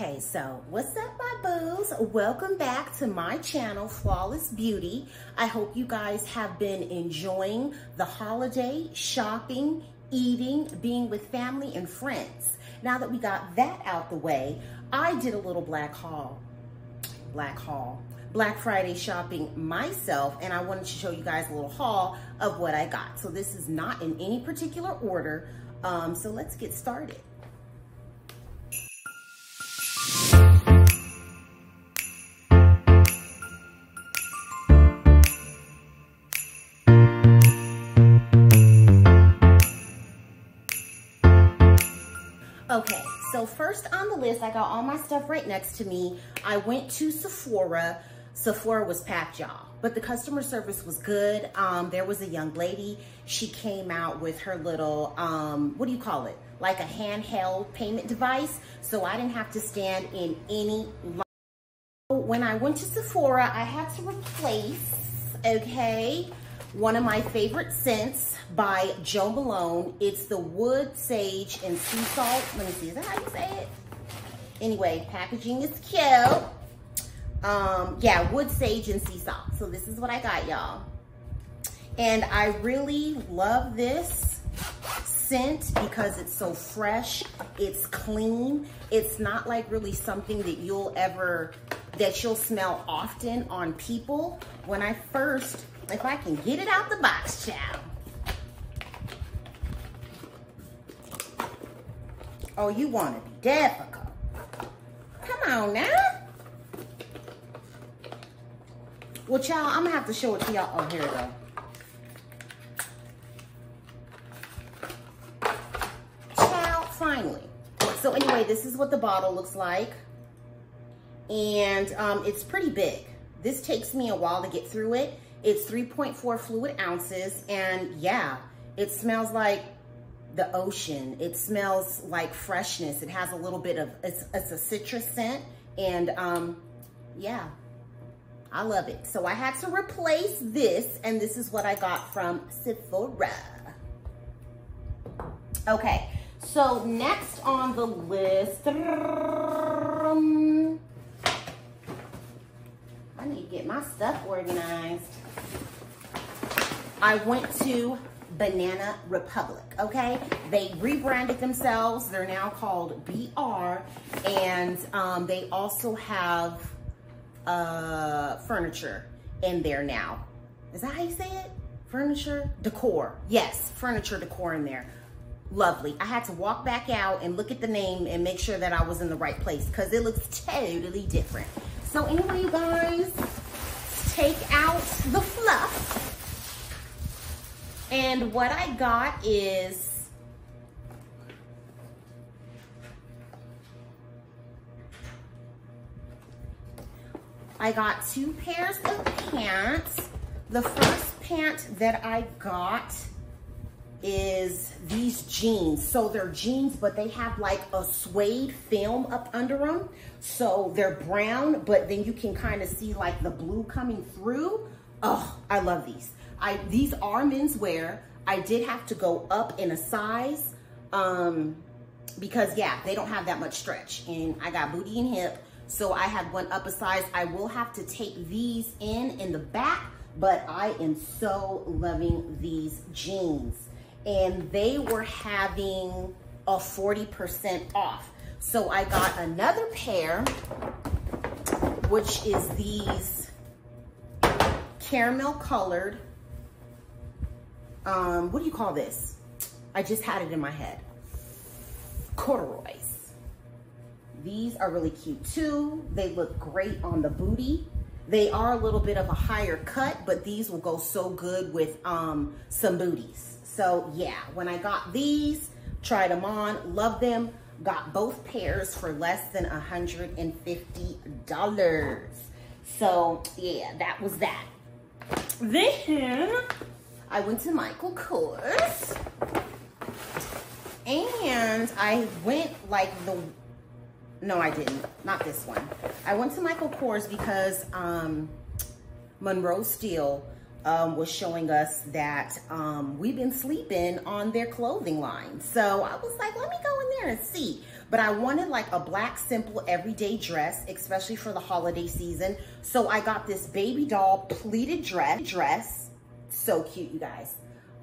Okay, so what's up my boos? Welcome back to my channel, Flawless Beauty. I hope you guys have been enjoying the holiday, shopping, eating, being with family and friends. Now that we got that out the way, I did a little black haul. Black haul. Black Friday shopping myself and I wanted to show you guys a little haul of what I got. So this is not in any particular order. Um, so let's get started. First on the list, I got all my stuff right next to me. I went to Sephora. Sephora was packed, y'all, but the customer service was good. Um, there was a young lady. She came out with her little, um, what do you call it? Like a handheld payment device. So I didn't have to stand in any line. When I went to Sephora, I had to replace, okay, one of my favorite scents by Jo Malone. It's the Wood Sage and Sea Salt. Let me see, is that how you say it? Anyway, packaging is cute. Um, yeah, Wood Sage and Sea Salt. So this is what I got, y'all. And I really love this scent because it's so fresh, it's clean. It's not like really something that you'll ever, that you'll smell often on people. When I first if I can get it out the box, child. Oh, you want to be difficult. Come on now. Well, child, I'm going to have to show it to y'all. Oh, here go. Child, finally. So anyway, this is what the bottle looks like. And um, it's pretty big. This takes me a while to get through it. It's 3.4 fluid ounces. And yeah, it smells like the ocean. It smells like freshness. It has a little bit of, it's, it's a citrus scent. And um, yeah, I love it. So I had to replace this. And this is what I got from Sephora. Okay, so next on the list, um, I need to get my stuff organized. I went to Banana Republic, okay? They rebranded themselves. They're now called BR, and um, they also have uh, furniture in there now. Is that how you say it? Furniture? Decor. Yes, furniture decor in there. Lovely. I had to walk back out and look at the name and make sure that I was in the right place because it looks totally different. So anyway, you guys, take out the fluff. And what I got is I got two pairs of pants. The first pant that I got is these jeans. So they're jeans, but they have like a suede film up under them. So they're brown, but then you can kind of see like the blue coming through. Oh, I love these. I These are men's wear. I did have to go up in a size um, because yeah, they don't have that much stretch and I got booty and hip. So I had one up a size. I will have to take these in in the back, but I am so loving these jeans and they were having a 40% off. So I got another pair, which is these caramel colored, um, what do you call this? I just had it in my head. Corduroys. These are really cute too. They look great on the booty. They are a little bit of a higher cut, but these will go so good with um, some booties. So yeah, when I got these, tried them on, love them, got both pairs for less than $150. So yeah, that was that. Then I went to Michael Kors and I went like the, no, I didn't, not this one. I went to Michael Kors because um, Monroe Steele um, was showing us that um, we've been sleeping on their clothing line. So I was like, let me go in there and see. But I wanted like a black, simple, everyday dress, especially for the holiday season. So I got this baby doll pleated dress. dress. So cute, you guys.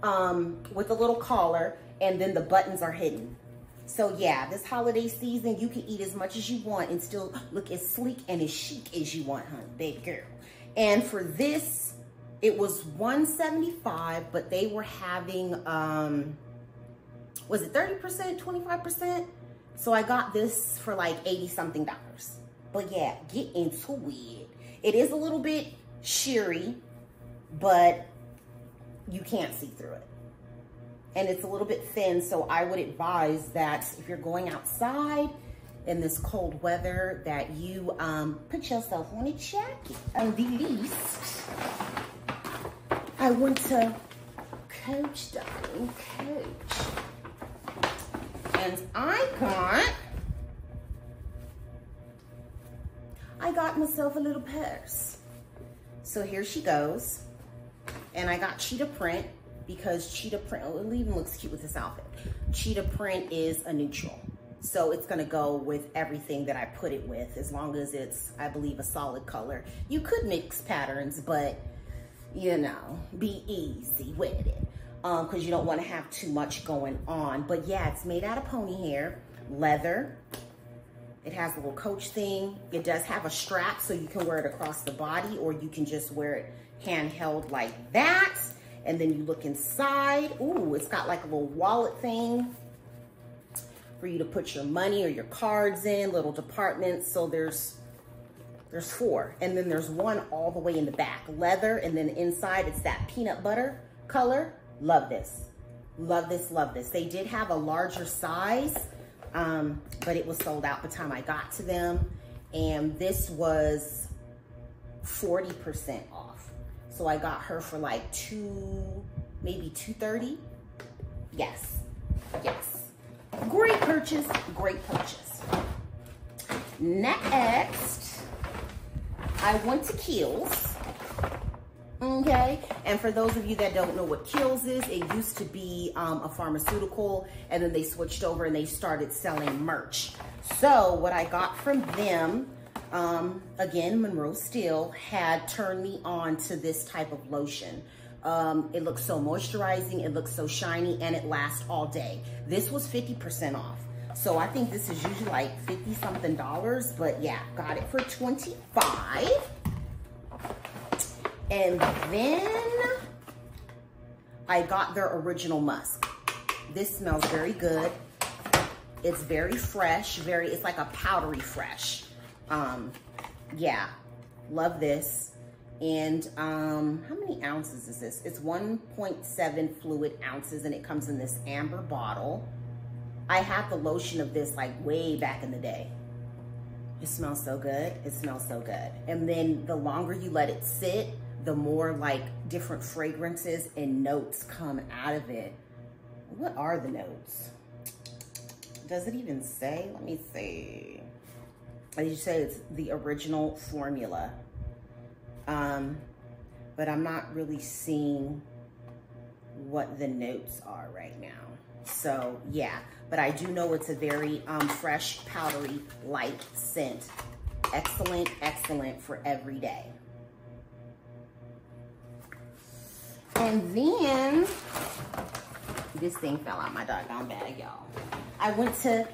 Um, with a little collar, and then the buttons are hidden. So yeah, this holiday season, you can eat as much as you want and still look as sleek and as chic as you want, honey, baby girl. And for this, it was 175 but they were having, um, was it 30%, 25%? So I got this for like 80 something dollars. But yeah, get into it. It is a little bit sheery, but you can't see through it and it's a little bit thin. So I would advise that if you're going outside in this cold weather that you um, put yourself on a jacket. And the least, I went to Coach, darling, Coach. And I got, I got myself a little purse. So here she goes. And I got cheetah print because cheetah print, oh, it even looks cute with this outfit. Cheetah print is a neutral. So it's gonna go with everything that I put it with, as long as it's, I believe, a solid color. You could mix patterns, but you know, be easy with it. Um, cause you don't wanna have too much going on. But yeah, it's made out of pony hair, leather. It has a little coach thing. It does have a strap so you can wear it across the body or you can just wear it handheld like that. And then you look inside. Ooh, it's got like a little wallet thing for you to put your money or your cards in, little departments. So there's there's four. And then there's one all the way in the back. Leather, and then inside it's that peanut butter color. Love this. Love this, love this. They did have a larger size, um, but it was sold out by the time I got to them. And this was 40% off. So I got her for like two, maybe 230. Yes, yes. Great purchase, great purchase. Next, I went to Kiehl's. Okay, and for those of you that don't know what Kiehl's is, it used to be um, a pharmaceutical and then they switched over and they started selling merch. So what I got from them um, again, Monroe Steele had turned me on to this type of lotion. Um, it looks so moisturizing, it looks so shiny, and it lasts all day. This was 50% off. So I think this is usually like 50 something dollars, but yeah, got it for 25. And then I got their original musk. This smells very good. It's very fresh, very, it's like a powdery fresh. Um, yeah, love this. And um, how many ounces is this? It's 1.7 fluid ounces and it comes in this amber bottle. I had the lotion of this like way back in the day. It smells so good. It smells so good. And then the longer you let it sit, the more like different fragrances and notes come out of it. What are the notes? Does it even say? Let me see as you say, it's the original formula. Um, but I'm not really seeing what the notes are right now. So yeah, but I do know it's a very um, fresh, powdery, light scent. Excellent, excellent for every day. And then, this thing fell out my doggone bag, y'all. I went to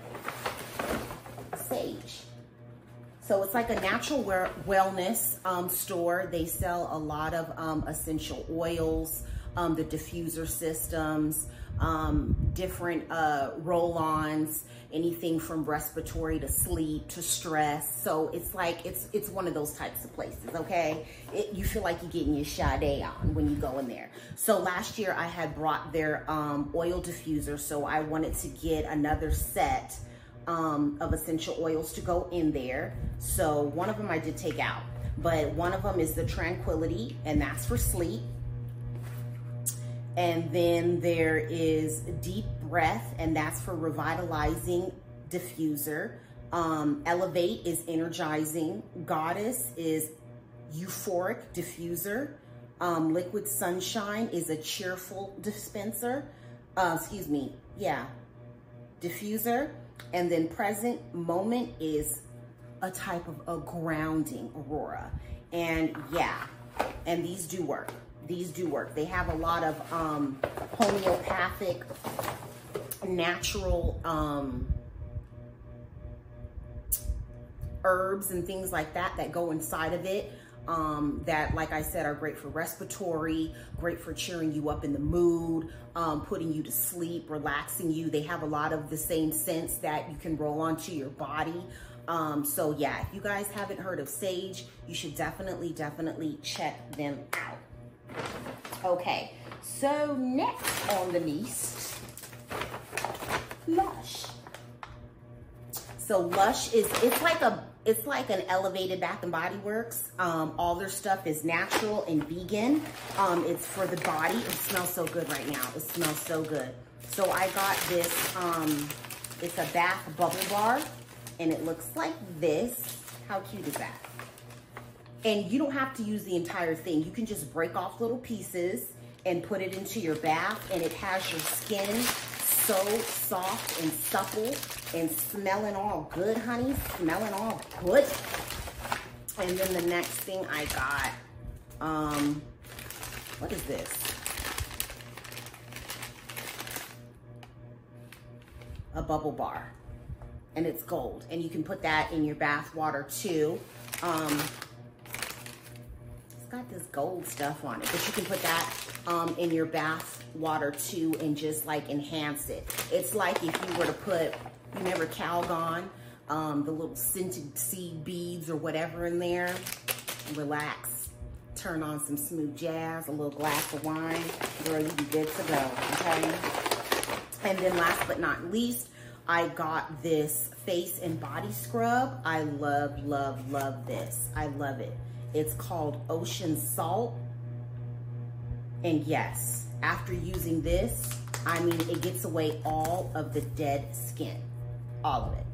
Saje. So it's like a natural wellness um, store. They sell a lot of um, essential oils, um, the diffuser systems, um, different uh, roll-ons, anything from respiratory to sleep to stress. So it's like, it's it's one of those types of places, okay? It, you feel like you're getting your Sade on when you go in there. So last year I had brought their um, oil diffuser, so I wanted to get another set um, of essential oils to go in there. So one of them I did take out, but one of them is the Tranquility, and that's for sleep. And then there is Deep Breath, and that's for revitalizing diffuser. Um, Elevate is energizing. Goddess is euphoric diffuser. Um, Liquid Sunshine is a cheerful dispenser. Uh, excuse me, yeah, diffuser. And then present moment is a type of a grounding aurora. And yeah, and these do work. These do work. They have a lot of um, homeopathic, natural um, herbs and things like that that go inside of it um, that, like I said, are great for respiratory, great for cheering you up in the mood, um, putting you to sleep, relaxing you. They have a lot of the same scents that you can roll onto your body. Um, so yeah, if you guys haven't heard of Saje, you should definitely, definitely check them out. Okay, so next on the list, Lush. So Lush is, it's like a it's like an elevated Bath and Body Works. Um, all their stuff is natural and vegan. Um, it's for the body. It smells so good right now. It smells so good. So I got this, um, it's a bath bubble bar and it looks like this. How cute is that? And you don't have to use the entire thing. You can just break off little pieces and put it into your bath and it has your skin so soft and supple and smelling all good, honey. Smelling all good. And then the next thing I got, um, what is this? A bubble bar. And it's gold. And you can put that in your bath water too. Um, got this gold stuff on it, but you can put that um, in your bath water too and just like enhance it. It's like if you were to put, you remember Calgon, um, the little scented seed beads or whatever in there. Relax. Turn on some smooth jazz, a little glass of wine. Girl, you be good to go, okay? And then last but not least, I got this face and body scrub. I love, love, love this. I love it. It's called Ocean Salt. And yes, after using this, I mean, it gets away all of the dead skin, all of it.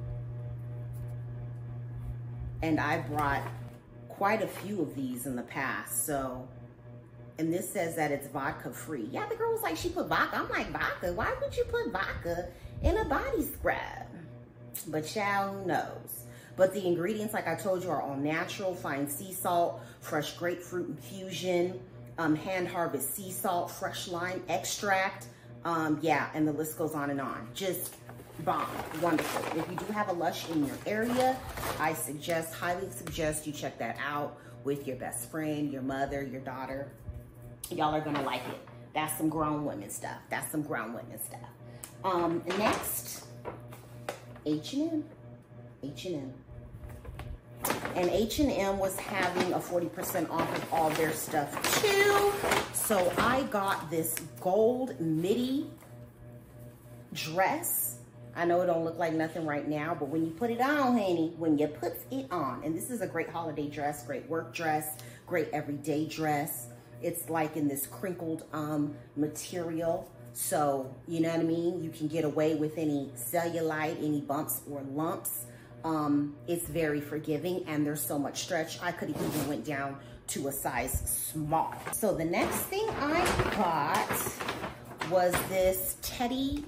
And I brought quite a few of these in the past, so, and this says that it's vodka free. Yeah, the girl was like, she put vodka. I'm like, vodka? Why would you put vodka in a body scrub? But who knows? But the ingredients, like I told you, are all natural, fine sea salt, fresh grapefruit infusion, um, hand harvest sea salt, fresh lime extract. Um, yeah, and the list goes on and on. Just bomb, wonderful. If you do have a Lush in your area, I suggest, highly suggest you check that out with your best friend, your mother, your daughter. Y'all are gonna like it. That's some grown women stuff. That's some grown women stuff. Um, next, H&M. H&M and H&M was having a 40% off of all their stuff too. So I got this gold midi dress. I know it don't look like nothing right now, but when you put it on, honey, when you put it on, and this is a great holiday dress, great work dress, great everyday dress. It's like in this crinkled um, material. So, you know what I mean? You can get away with any cellulite, any bumps or lumps um, it's very forgiving and there's so much stretch. I could even went down to a size small. So the next thing I got was this teddy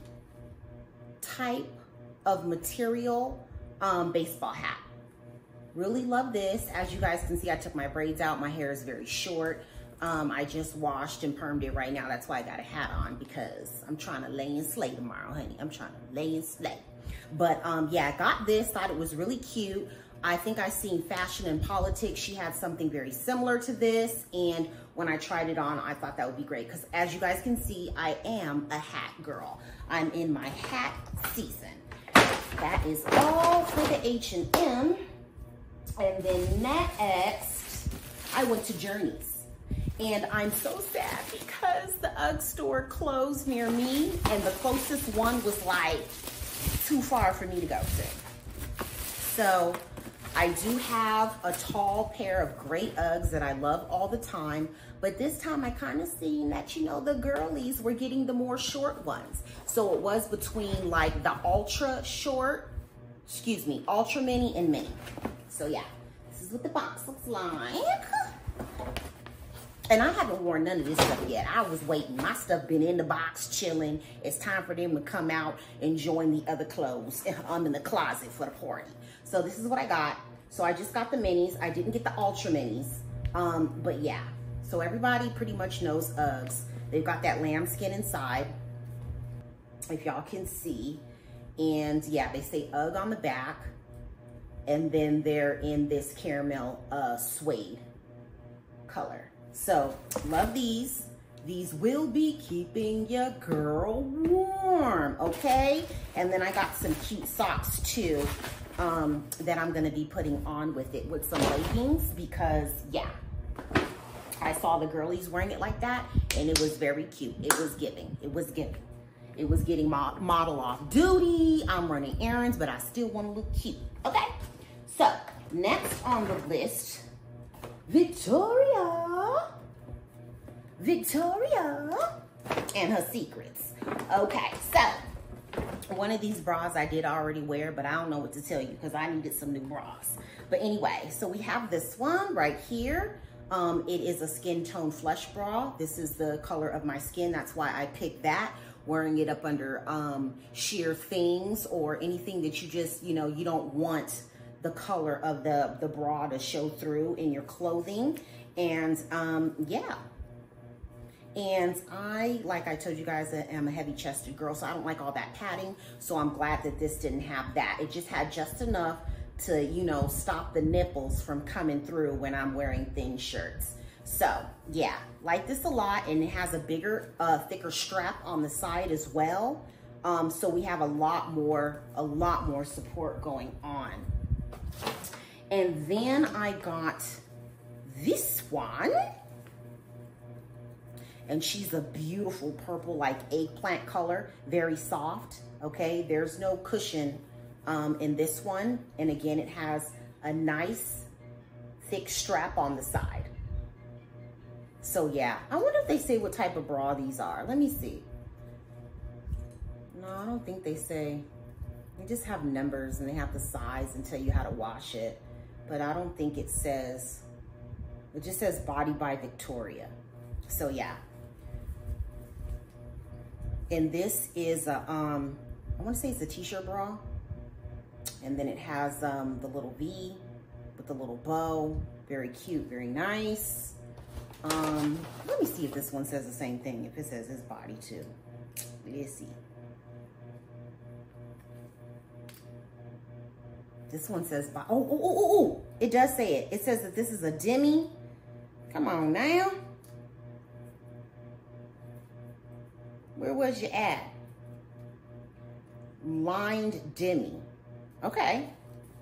type of material um, baseball hat. Really love this. As you guys can see, I took my braids out. My hair is very short. Um, I just washed and permed it right now. That's why I got a hat on because I'm trying to lay and slay tomorrow, honey. I'm trying to lay and slay. But um, yeah, I got this, thought it was really cute. I think I seen Fashion and Politics. She had something very similar to this. And when I tried it on, I thought that would be great. Because as you guys can see, I am a hat girl. I'm in my hat season. That is all for the H&M. And then next, I went to Journeys. And I'm so sad because the UGG store closed near me. And the closest one was like too far for me to go to. So I do have a tall pair of great Uggs that I love all the time, but this time I kind of seen that, you know, the girlies were getting the more short ones. So it was between like the ultra short, excuse me, ultra mini and mini. So yeah, this is what the box looks like. And I haven't worn none of this stuff yet. I was waiting. My stuff been in the box chilling. It's time for them to come out and join the other clothes. I'm in the closet for the party. So this is what I got. So I just got the minis. I didn't get the ultra minis. Um, but yeah. So everybody pretty much knows Uggs. They've got that lambskin inside. If y'all can see. And yeah, they say UGG on the back. And then they're in this caramel uh, suede color. So love these. These will be keeping your girl warm, okay? And then I got some cute socks too um, that I'm gonna be putting on with it with some leggings because yeah, I saw the girlies wearing it like that and it was very cute. It was giving, it was giving. It was getting model off duty. I'm running errands, but I still wanna look cute, okay? So next on the list, Victoria. Victoria and her secrets. Okay, so one of these bras I did already wear, but I don't know what to tell you because I needed some new bras. But anyway, so we have this one right here. Um, it is a skin tone flush bra. This is the color of my skin. That's why I picked that wearing it up under um, sheer things or anything that you just, you know, you don't want the color of the, the bra to show through in your clothing. And um, yeah. And I, like I told you guys, I am a heavy chested girl, so I don't like all that padding. So I'm glad that this didn't have that. It just had just enough to, you know, stop the nipples from coming through when I'm wearing thin shirts. So yeah, like this a lot and it has a bigger, uh, thicker strap on the side as well. Um, so we have a lot more, a lot more support going on. And then I got this one. And she's a beautiful purple, like eggplant color, very soft, okay? There's no cushion um, in this one. And again, it has a nice thick strap on the side. So yeah, I wonder if they say what type of bra these are. Let me see. No, I don't think they say. They just have numbers and they have the size and tell you how to wash it. But I don't think it says, it just says Body by Victoria. So yeah. And this is a, um, I want to say it's a t-shirt bra. And then it has um, the little V with the little bow. Very cute, very nice. Um, let me see if this one says the same thing, if it says his body too. Let's see. This one says, oh, oh, oh, oh, oh, it does say it. It says that this is a demi. Come on now. Where was you at? Lined demi. Okay.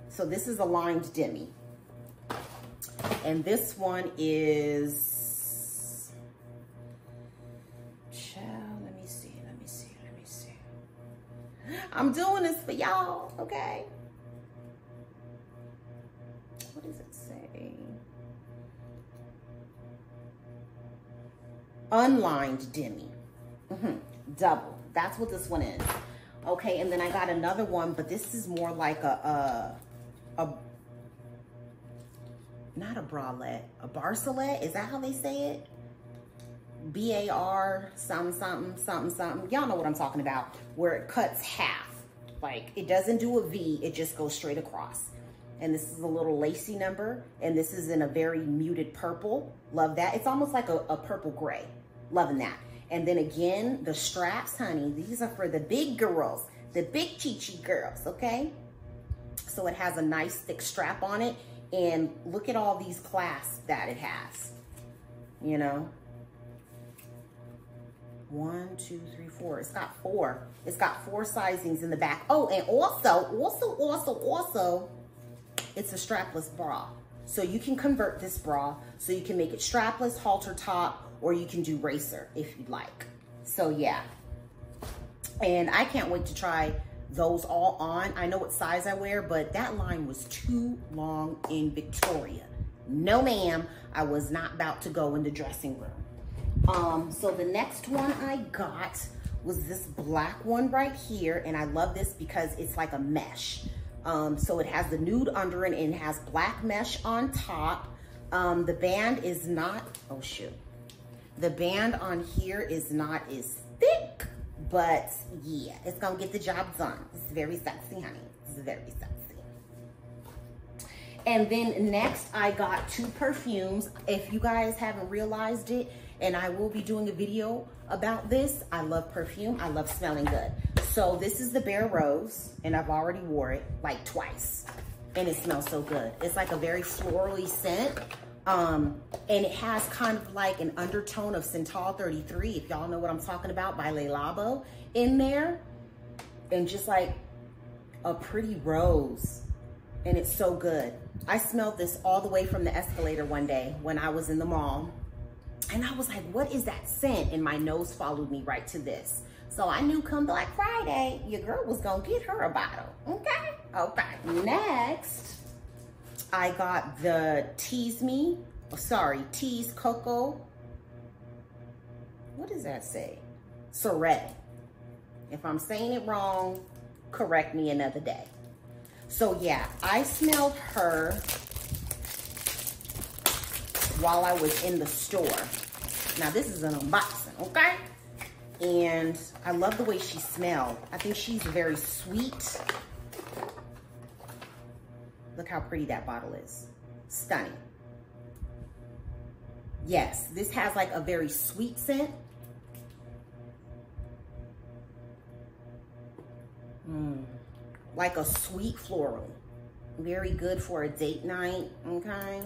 So this is a lined demi. And this one is, let me see, let me see, let me see. I'm doing this for y'all, okay? Unlined demi. Mm -hmm. Double. That's what this one is. Okay, and then I got another one, but this is more like a, a, a not a bralette, a barcelette. Is that how they say it? B-A-R, something, something, something, something. Y'all know what I'm talking about, where it cuts half. Like, it doesn't do a V, it just goes straight across. And this is a little lacy number, and this is in a very muted purple. Love that. It's almost like a, a purple gray. Loving that. And then again, the straps, honey, these are for the big girls, the big chichi girls, okay? So it has a nice thick strap on it and look at all these clasps that it has, you know? One, two, three, four. It's got four. It's got four sizings in the back. Oh, and also, also, also, also, it's a strapless bra. So you can convert this bra so you can make it strapless, halter top, or you can do racer if you'd like. So yeah. And I can't wait to try those all on. I know what size I wear, but that line was too long in Victoria. No, ma'am, I was not about to go in the dressing room. Um, so the next one I got was this black one right here. And I love this because it's like a mesh. Um, so it has the nude under it and it has black mesh on top. Um, the band is not, oh shoot, The band on here is not as thick, but yeah, it's gonna get the job done. It's very sexy, honey. It's very sexy. And then next I got two perfumes. If you guys haven't realized it, and I will be doing a video about this, I love perfume, I love smelling good. So this is the Bare Rose, and I've already wore it like twice, and it smells so good. It's like a very florally scent, um, and it has kind of like an undertone of Santal 33, if y'all know what I'm talking about, by Le Labo in there. And just like a pretty rose. And it's so good. I smelled this all the way from the escalator one day when I was in the mall. And I was like, what is that scent? And my nose followed me right to this. So I knew come Black Friday, your girl was gonna get her a bottle, okay? Okay, next, I got the Tease Me, oh, sorry, Tease Cocoa. What does that say? Sorette. If I'm saying it wrong, correct me another day. So yeah, I smelled her while I was in the store. Now this is an unboxing, okay? And I love the way she smelled. I think she's very sweet. Look how pretty that bottle is. Stunning. Yes, this has like a very sweet scent. Mm, like a sweet floral. Very good for a date night, okay?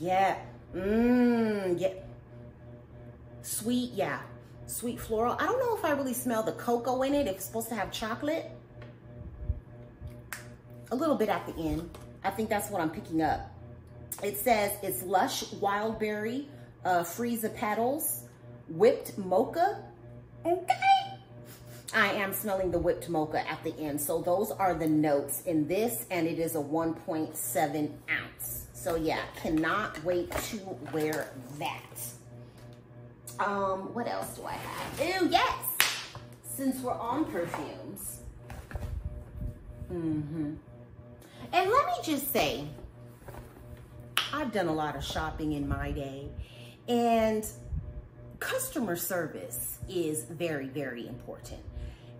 Yeah, mmm, yeah. Sweet, yeah. Sweet floral. I don't know if I really smell the cocoa in it, if it's supposed to have chocolate a little bit at the end. I think that's what I'm picking up. It says it's Lush Wildberry uh, Freesia Petals Whipped Mocha. Okay. I am smelling the whipped mocha at the end. So those are the notes in this and it is a 1.7 ounce. So yeah, cannot wait to wear that. Um, what else do I have? Oh yes, since we're on perfumes. Mm-hmm. And let me just say, I've done a lot of shopping in my day and customer service is very, very important.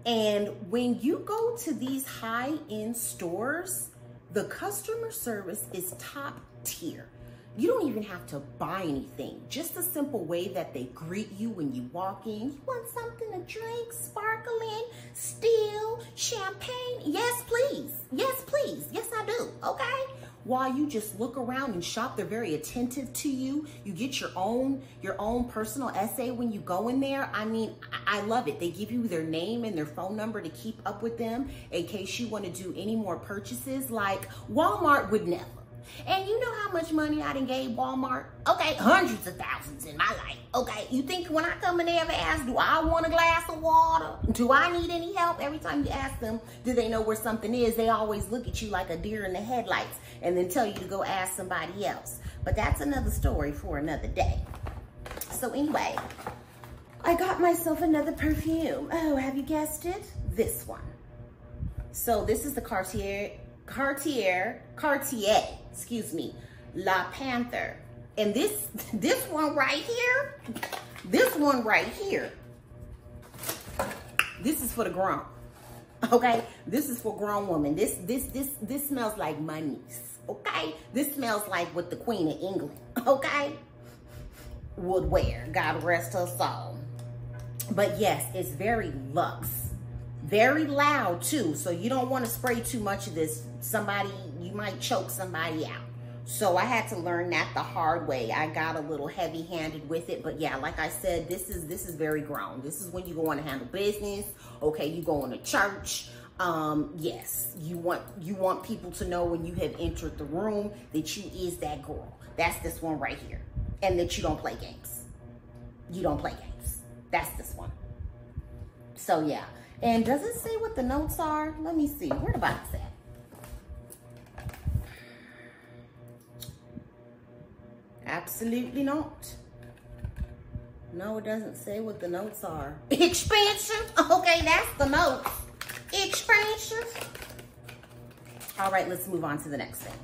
And when you go to these high-end stores, the customer service is top tier. You don't even have to buy anything. Just a simple way that they greet you when you walk in. You want something to drink, sparkling, still, champagne? Yes, please. Yes, please. Yes, I do. Okay? While you just look around and shop, they're very attentive to you. You get your own your own personal essay when you go in there. I mean, I love it. They give you their name and their phone number to keep up with them in case you want to do any more purchases. Like Walmart would never. And you know how much money I done gave Walmart? Okay, hundreds of thousands in my life. Okay, you think when I come in there and ask, do I want a glass of water? Do I need any help? Every time you ask them, do they know where something is? They always look at you like a deer in the headlights and then tell you to go ask somebody else. But that's another story for another day. So anyway, I got myself another perfume. Oh, have you guessed it? This one. So this is the Cartier Cartier, Cartier, excuse me, La Panther. And this, this one right here, this one right here, this is for the grown. Okay, this is for grown women. This, this, this, this smells like monies. Okay, this smells like what the Queen of England. Okay, would wear. God rest her soul. But yes, it's very luxe very loud too. So you don't want to spray too much of this. Somebody, you might choke somebody out. So I had to learn that the hard way. I got a little heavy handed with it. But yeah, like I said, this is this is very grown. This is when you go on to handle business. Okay, you go on to church. Um, yes, you want you want people to know when you have entered the room that you is that girl. That's this one right here. And that you don't play games. You don't play games. That's this one. So yeah. And does it say what the notes are? Let me see. Where the box at? Absolutely not. No, it doesn't say what the notes are. Expansion? Okay, that's the notes. Expansive. All right, let's move on to the next thing.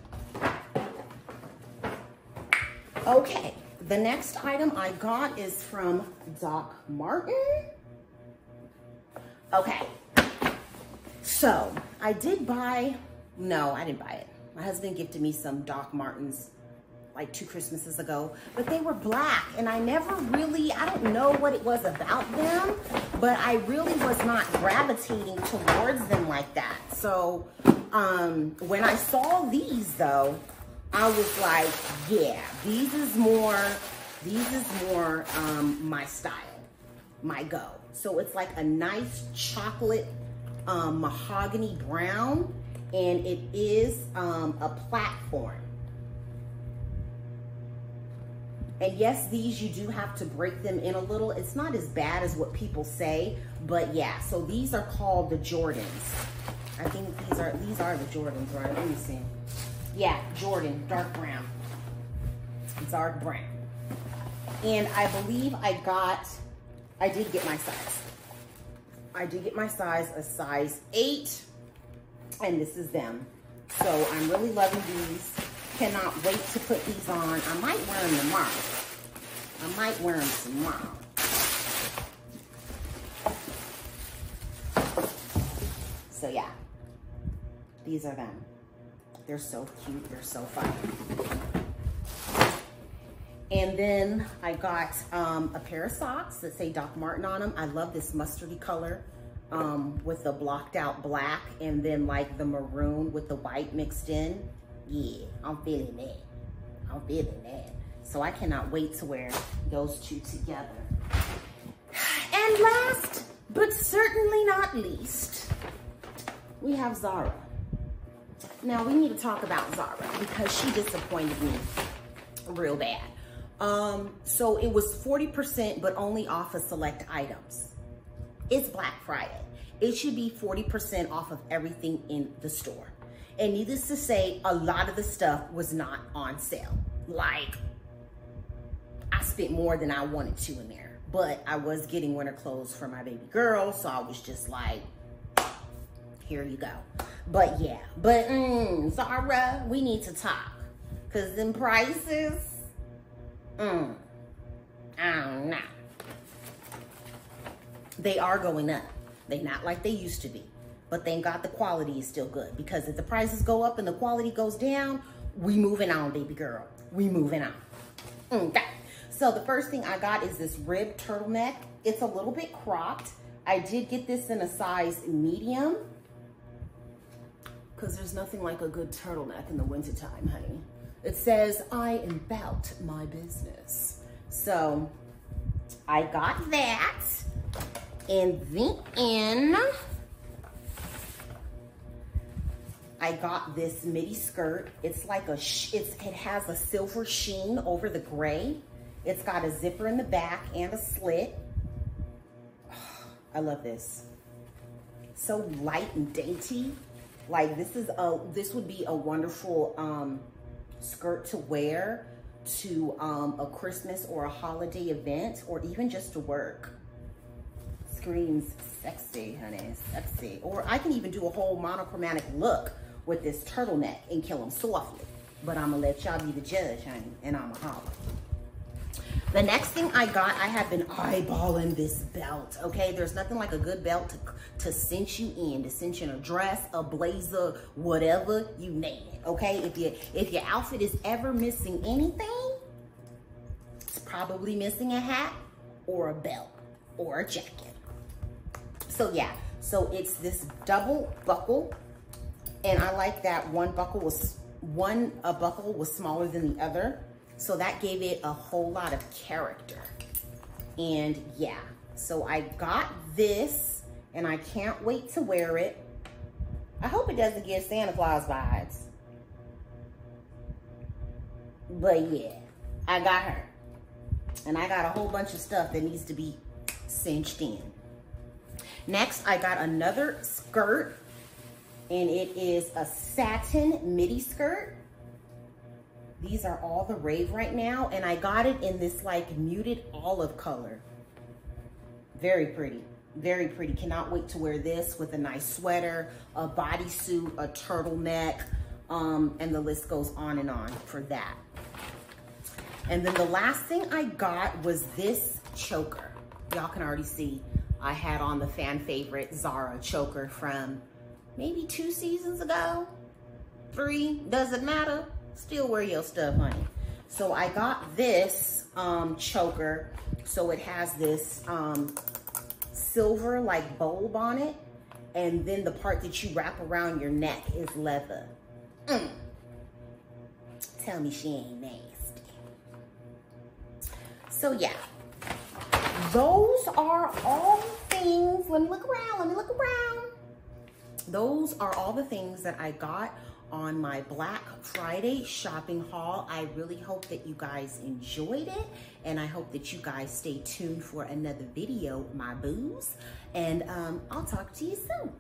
Okay, The next item I got is from Doc Martin. Okay, so I did buy, no, I didn't buy it. My husband gifted me some Doc Martens like two Christmases ago, but they were black and I never really, I don't know what it was about them, but I really was not gravitating towards them like that. So um, when I saw these though, I was like, yeah, these is more, these is more um, my style, my go. So it's like a nice chocolate um, mahogany brown and it is um, a platform. And yes, these you do have to break them in a little. It's not as bad as what people say, but yeah. So these are called the Jordans. I think these are these are the Jordans, right? Let me see. Yeah, Jordan, dark brown. Dark brown. And I believe I got, I did get my size. I did get my size, a size eight, and this is them. So I'm really loving these. Cannot wait to put these on. I might wear them tomorrow. I might wear them tomorrow. So yeah, these are them. They're so cute, they're so fun. And then I got um, a pair of socks that say Doc Martin on them. I love this mustardy color um, with the blocked out black and then like the maroon with the white mixed in. Yeah, I'm feeling that. I'm feeling that. So I cannot wait to wear those two together. And last, but certainly not least, we have Zara. Now we need to talk about Zara because she disappointed me real bad. Um, so it was 40%, but only off of select items. It's Black Friday. It should be 40% off of everything in the store. And needless to say, a lot of the stuff was not on sale. Like, I spent more than I wanted to in there. But I was getting winter clothes for my baby girl, so I was just like, here you go. But yeah, but mm, Zara, we need to talk. Cause them prices, mm, I don't know. They are going up. They're not like they used to be. But thank God the quality is still good. Because if the prices go up and the quality goes down, we moving on, baby girl. We moving on. Okay. So the first thing I got is this rib turtleneck. It's a little bit cropped. I did get this in a size medium because there's nothing like a good turtleneck in the wintertime, honey. It says, I am about my business. So I got that. And then I got this midi skirt. It's like a, it's, it has a silver sheen over the gray. It's got a zipper in the back and a slit. I love this. So light and dainty. Like this is a, this would be a wonderful um, skirt to wear to um, a Christmas or a holiday event or even just to work. Screams sexy, honey, sexy. Or I can even do a whole monochromatic look with this turtleneck and kill them softly. But I'm gonna let y'all be the judge, honey, and I'm a holler. The next thing I got, I have been eyeballing this belt, okay? There's nothing like a good belt to, to cinch you in, to cinch in a dress, a blazer, whatever, you name it, okay? If, you, if your outfit is ever missing anything, it's probably missing a hat or a belt or a jacket. So yeah, so it's this double buckle, and I like that one buckle was, one a buckle was smaller than the other, so that gave it a whole lot of character. And yeah, so I got this and I can't wait to wear it. I hope it doesn't give Santa Claus vibes. But yeah, I got her. And I got a whole bunch of stuff that needs to be cinched in. Next, I got another skirt and it is a satin midi skirt. These are all the rave right now. And I got it in this like muted olive color. Very pretty. Very pretty. Cannot wait to wear this with a nice sweater, a bodysuit, a turtleneck, um, and the list goes on and on for that. And then the last thing I got was this choker. Y'all can already see I had on the fan favorite Zara choker from maybe two seasons ago. Three, doesn't matter. Still wear your stuff, honey. So I got this um, choker. So it has this um, silver like bulb on it. And then the part that you wrap around your neck is leather. Mm. Tell me she ain't nasty. So yeah, those are all things. Let me look around, let me look around. Those are all the things that I got on my Black Friday shopping haul. I really hope that you guys enjoyed it and I hope that you guys stay tuned for another video, my boos. And um, I'll talk to you soon.